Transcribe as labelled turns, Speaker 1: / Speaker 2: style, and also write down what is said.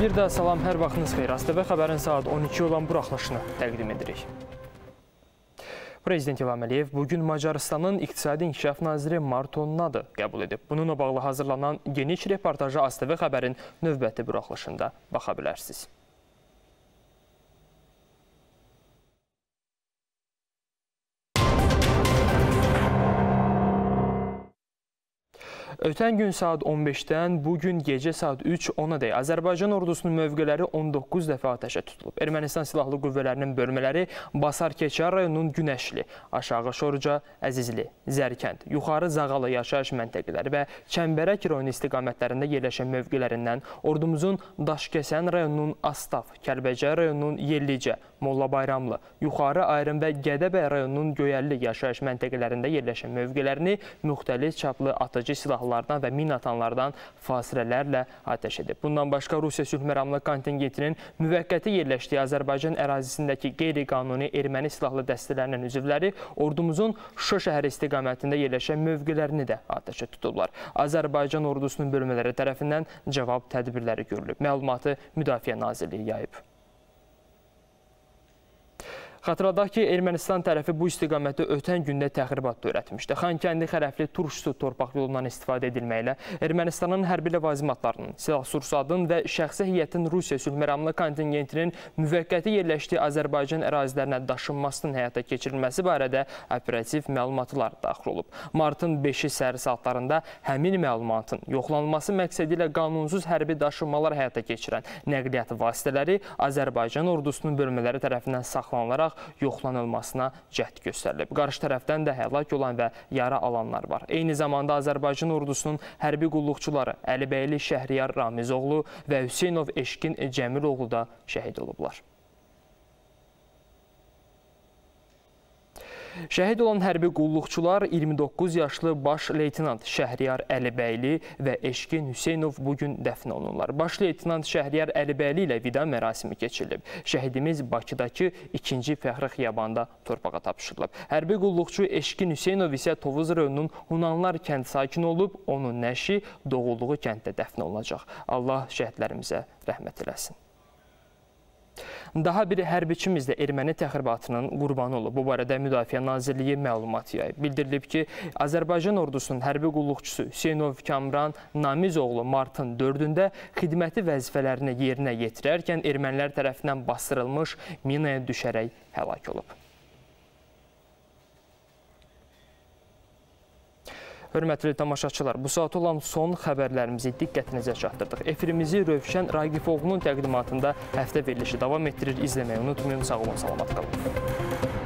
Speaker 1: Bir daha salam, hər vaxtınız xeyir. ASTV xəbərin saat 12 olan buraxılışını təqdim edirik. Prezident İlham Əliyev bugün Macarıstanın İqtisadi İnkişaf Naziri Marton Nadı qəbul edib. Bununla bağlı hazırlanan geniş reportajı ASTV xəbərin növbəti buraxılışında baxa bilərsiniz. Ötən gün saat 15-dən bu gün gecə saat 3-10-a dək Azərbaycan ordusunun mövqeləri 19 dəfə atəşə tutulub. Ermənistan Silahlı Qüvvələrinin bölmələri Basar Keçər rayonunun Günəşli, Aşağı Şoruca, Əzizli, Zərkənd, Yuxarı Zağalı yaşayış məntəqələri və Çəmbərək rayonu istiqamətlərində yerləşən mövqelərindən ordumuzun Daşkəsən rayonunun Astaf, Kəlbəcər rayonunun Yellicə, Molla Bayramlı, Yuxarı Ayrım və Gədəbəy rayonunun Göyəlli yaşayış məntəqələrində yerləşən mövqelərini müxtəlif çaplı atıcı silahlı silahlardan və minatanlardan fasilələrlə atəş edib. Bundan başqa Rusiya sülh məramlı kontingentinin müvəqqəti yerləşdiyi Azərbaycan ərazisindəki qeyri-qanuni erməni silahlı dəstələrinin üzvləri ordumuzun Şuşa şəhəri istiqamətində yerləşən mövqelərini də atəşə tutublar. Azərbaycan ordusunun bölmələri tərəfindən cavab tədbirləri görülüb. Məlumatı Müdafiə Nazirliyi yayıb. Xatırladaq ki, Ermənistan tərəfi bu istiqamətdə ötən gündə təxribat törətmişdi. Xankəndi xərəfli turşusu torpaq yolundan istifadə edilməklə Ermənistanın hərbi ləvazimatlarının, silah-sursadın və şəxsi heyətin Rusiya sülhməramlı kontingentinin müvəqqəti yerləşdiyi Azərbaycan ərazilərinə daşınmasının həyata keçirilməsi barədə operativ məlumatlar daxil olub. Martın 5-i səhər saatlarında həmin məlumatın yoxlanılması məqsədi ilə qanunsuz hərbi daşınmalar həyata keçirən nəqliyyat vasitələri Azərbaycan ordusunun bölmələri tərəfindən saxlanılaraq olaraq yoxlanılmasına cəhd göstərilib. Qarşı tərəfdən də həlak olan və yara alanlar var. Eyni zamanda Azərbaycan ordusunun hərbi qulluqçuları Əlibəyli Şəhriyar Ramizoğlu və Hüseynov Eşkin Cəmiloğlu da şəhid olublar. Şəhid olan hərbi qulluqçular 29 yaşlı baş leytinant Şəhriyar Əlibəyli və Eşkin Hüseynov bugün dəfn olunurlar. Baş leytinant Şəhriyar Əlibəyli ilə vida mərasimi keçirilib. Şəhidimiz Bakıdakı 2-ci fəxri xiyabanda torpağa tapışırılıb. Hərbi qulluqçu Eşkin Hüseynov isə Tovuz rayonunun Hunanlar kənd sakini olub, onun nəşi doğulduğu kənddə dəfn olunacaq. Allah şəhidlərimizə rəhmət eləsin. Daha bir hərbiçimiz də erməni təxribatının qurbanı olub. Bu barədə Müdafiə Nazirliyi məlumat yayıb. Bildirilib ki, Azərbaycan ordusunun hərbi qulluqçusu Hüseynov Kamran Namizoğlu martın 4-də xidməti vəzifələrini yerinə yetirərkən ermənilər tərəfindən bastırılmış minaya düşərək həlak olub. Hörmətli tamaşaçılar, bu saat olan son xəbərlərimizi diqqətinizə çatdırdıq. Efirimizi Rövşən Raqifoğlunun təqdimatında həftə verilişi davam etdirir. İzləməyi unutmayın. Sağ olun, salamat qalın.